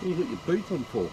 you got your boot on for?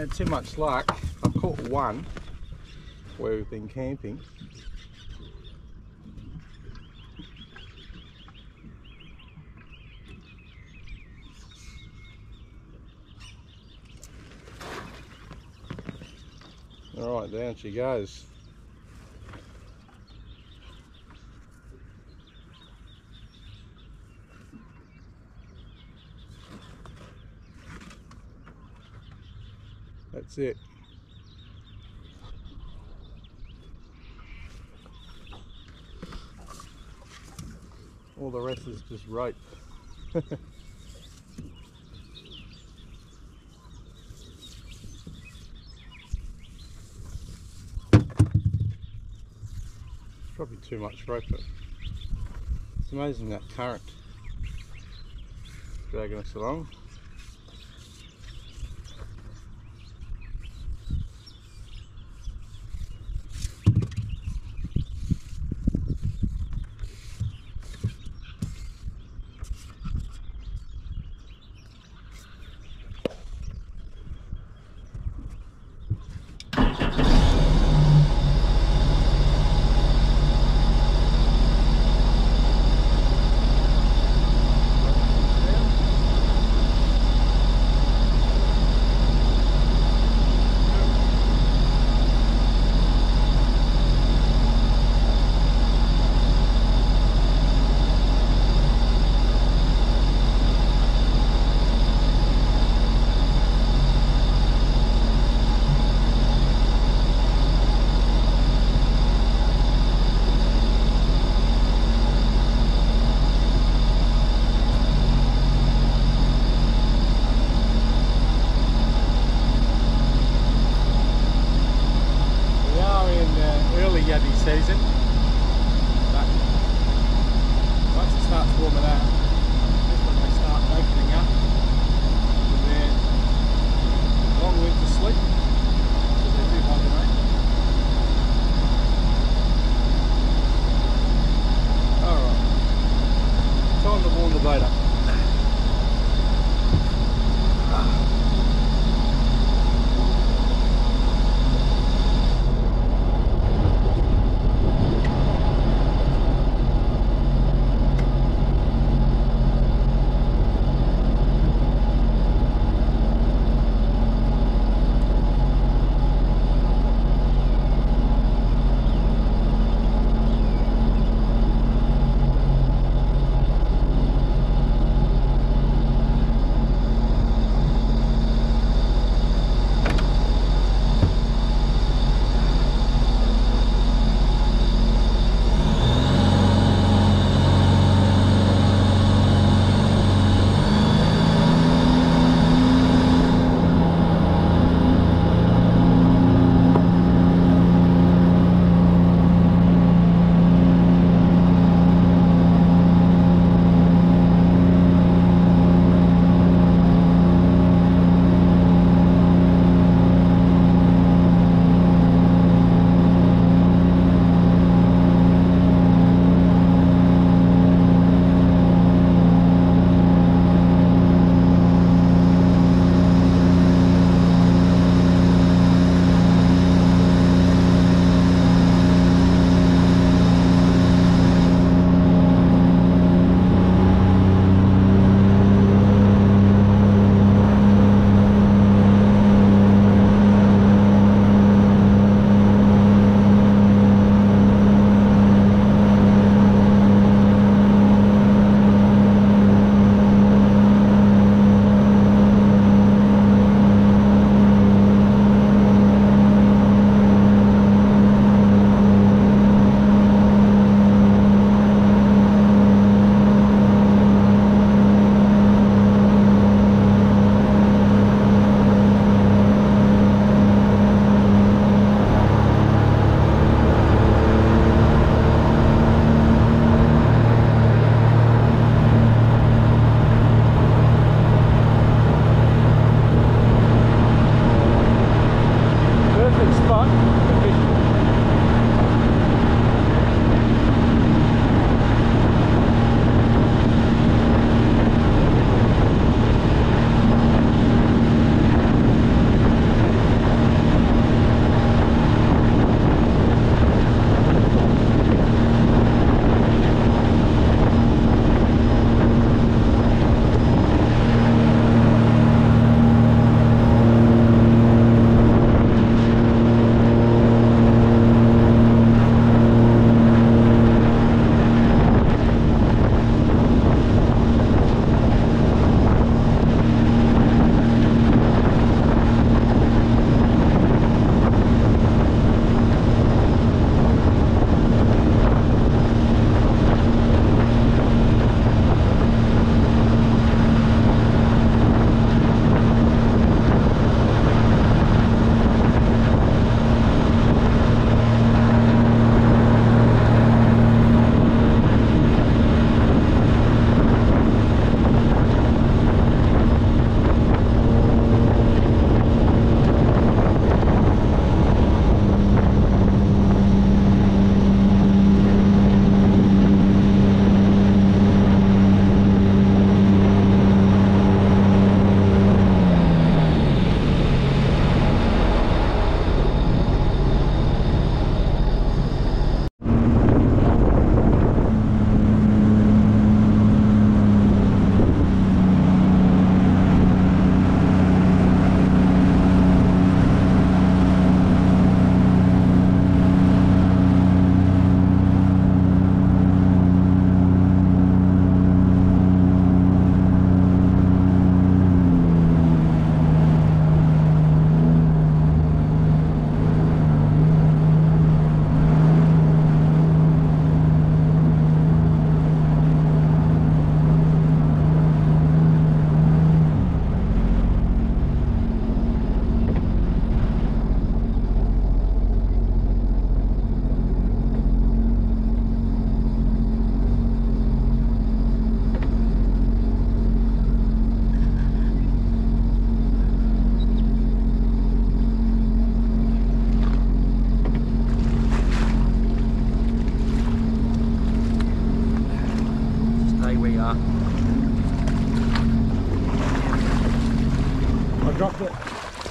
Had too much luck. I've caught one where we've been camping. All right, down she goes. That's it. All the rest is just rope. Probably too much rope. But it's amazing that current dragging us along. Heavy season. But once it starts warming up,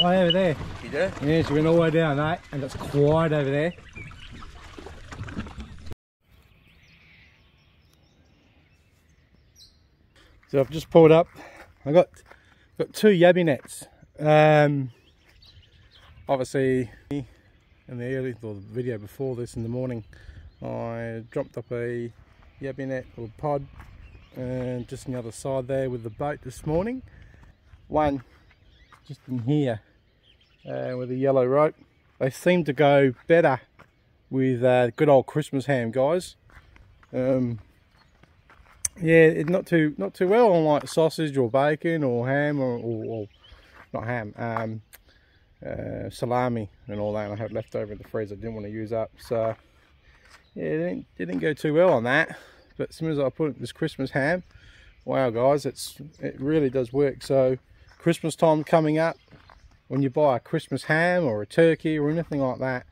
way over there. You do? Yeah, she went all the way down, mate, and it's quiet over there. So I've just pulled up. I got got two yabby nets. Um, obviously, in the early or the video before this in the morning, I dropped up a yabby net or pod, and just on the other side there with the boat this morning. One just in here uh, with a yellow rope. They seem to go better with uh, good old Christmas ham, guys. Um, yeah, not too not too well on like sausage or bacon or ham or, or, or not ham, um, uh, salami and all that. I had left over in the freezer. I didn't want to use up, so yeah, it didn't, didn't go too well on that. But as soon as I put this Christmas ham, wow, guys, it's it really does work. So Christmas time coming up, when you buy a Christmas ham or a turkey or anything like that,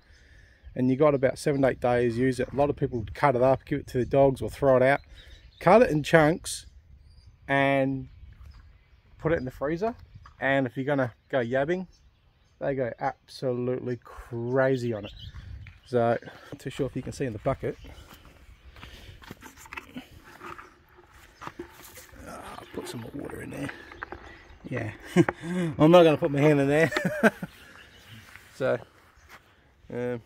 and you got about seven eight days, use it. A lot of people cut it up, give it to the dogs, or throw it out. Cut it in chunks and put it in the freezer. And if you're gonna go yabbing they go absolutely crazy on it. So not too sure if you can see in the bucket oh, put some more water in there yeah I'm not gonna put my hand in there so um,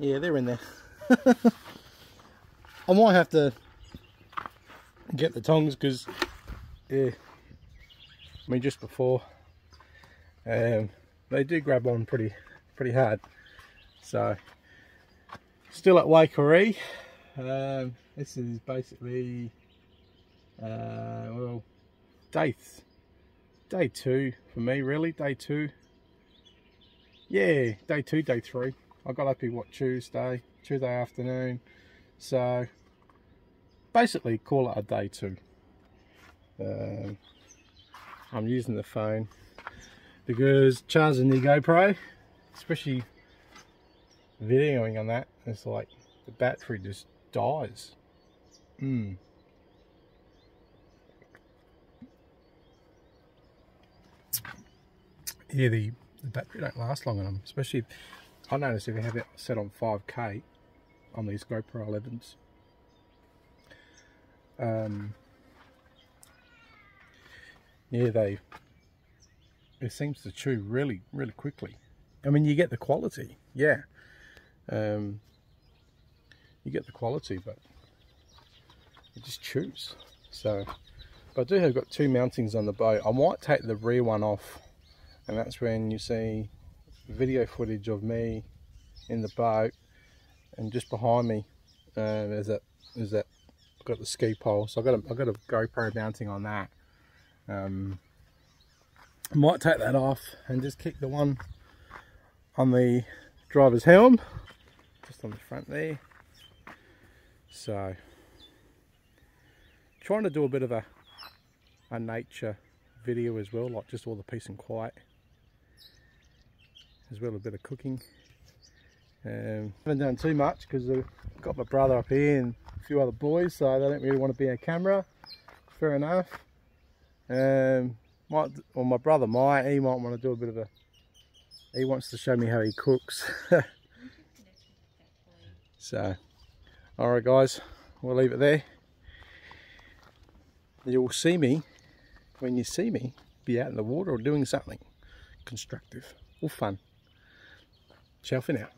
Yeah, they're in there. I might have to get the tongs because, yeah, I mean, just before, um, they do grab on pretty, pretty hard. So, still at Waikerie. Um, this is basically, uh, well, day, day two for me, really, day two. Yeah, day two, day three. I got up here, what, Tuesday, Tuesday afternoon. So, basically call it a day two. Um, I'm using the phone because charging the GoPro, especially videoing on that, it's like the battery just dies. Mm. Yeah, the, the battery don't last long on them, especially I notice if you have it set on 5k on these GoPro 11s um, yeah they it seems to chew really really quickly I mean you get the quality yeah um, you get the quality but it just chews so but I do have got two mountings on the boat. I might take the rear one off and that's when you see video footage of me in the boat and just behind me uh, there's that there's that I've got the ski pole. So I've got a, I've got a GoPro mounting on that. Um, I might take that off and just keep the one on the driver's helm just on the front there so trying to do a bit of a a nature video as well like just all the peace and quiet as well a bit of cooking. Um, haven't done too much because I've got my brother up here and a few other boys so they don't really want to be on camera. Fair enough. Um, might, well my brother might, he might want to do a bit of a, he wants to show me how he cooks. so, alright guys, we'll leave it there. You'll see me, when you see me, be out in the water or doing something constructive or fun. Ciao for now.